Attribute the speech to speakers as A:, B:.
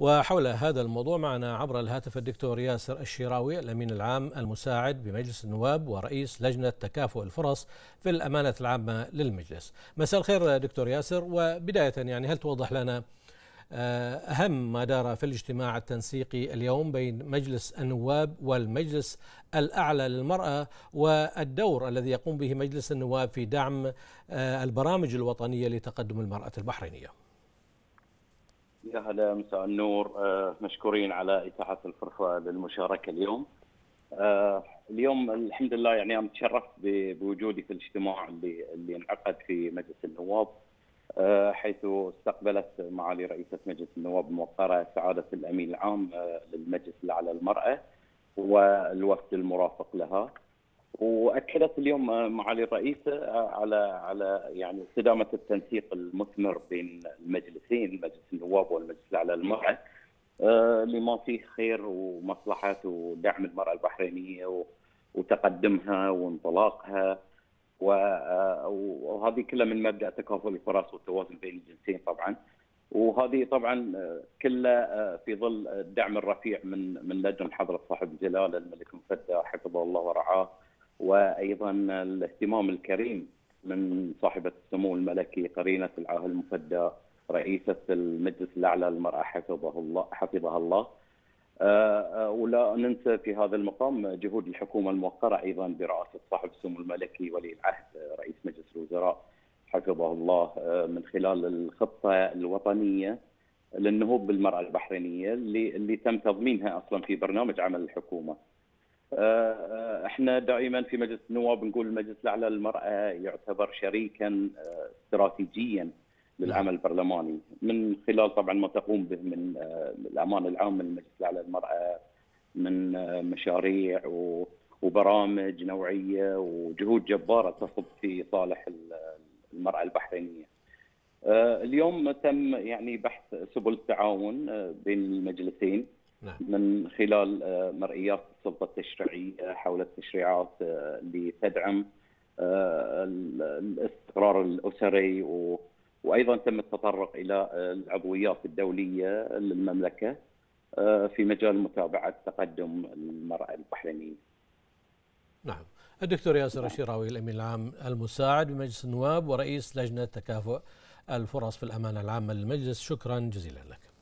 A: وحول هذا الموضوع معنا عبر الهاتف الدكتور ياسر الشيراوي الأمين العام المساعد بمجلس النواب ورئيس لجنة تكافؤ الفرص في الأمانة العامة للمجلس. مساء الخير دكتور ياسر. وبداية يعني هل توضح لنا آه، أهم ما دار في الاجتماع التنسيقي اليوم بين مجلس النواب والمجلس الأعلى للمرأة والدور الذي يقوم به مجلس النواب في دعم آه، البرامج الوطنية لتقدم المرأة البحرينية؟
B: يا هلا مساء النور. آه، مشكورين على إتاحة الفرصة للمشاركة اليوم. اليوم الحمد لله يعني أنا تشرفت بوجودي في الاجتماع اللي اللي انعقد في مجلس النواب آه، حيث استقبلت معالي رئيسة مجلس النواب الموقرة سعادة الأمين العام آه، للمجلس الأعلى للمرأة والوفد المرافق لها. وأكدت اليوم آه، معالي الرئيسه على على يعني استدامه التنسيق المثمر بين المجلسين مجلس النواب والمجلس الأعلى للمرأة لما فيه خير ومصلحة ودعم المرأة البحرينية وتقدمها وانطلاقها آه، وهذه كلها من مبدأ تكافل الفرص والتوازن بين الجنسين طبعا. وهذه طبعا آه، كلها آه، في ظل الدعم الرفيع من من لدن حضرة صاحب الجلاله الملك المفدى حفظه الله ورعاه وأيضا الاهتمام الكريم من صاحبة السمو الملكي قرينة العاهل المفدى رئيسة المجلس الأعلى للمرأة حفظه الله حفظها الله آه، آه، ولا ننسى في هذا المقام جهود الحكومة الموقرة أيضا برئاسه صاحب السمو الملكي ولي العهد آه، رئيس مجلس الوزراء حفظه الله من خلال الخطة الوطنية للنهوض بالمرأة البحرينية اللي اللي تم تضمينها أصلا في برنامج عمل الحكومة. إحنا دائما في مجلس النواب نقول المجلس الأعلى للمرأة يعتبر شريكا استراتيجيا للعمل البرلماني من خلال طبعا ما تقوم به من آه، الأمان العام من المجلس الأعلى للمرأة من آه، مشاريع وبرامج نوعية وجهود جبارة تصب في صالح المرأة البحرينية. آه، اليوم تم يعني بحث سبل التعاون بين المجلسين نعم. من خلال مرئيات السلطه التشريعيه حول التشريعات اللي تدعم الاستقرار الأسري و وأيضا تم التطرق إلى العضويات الدولية للمملكة آه، في مجال متابعة تقدم المرأة البحرينية.
A: نعم. الدكتور ياسر الشراوي الأمين العام المساعد بمجلس النواب ورئيس لجنة تكافؤ الفرص في الأمانة العامة للمجلس شكرا جزيلا لك.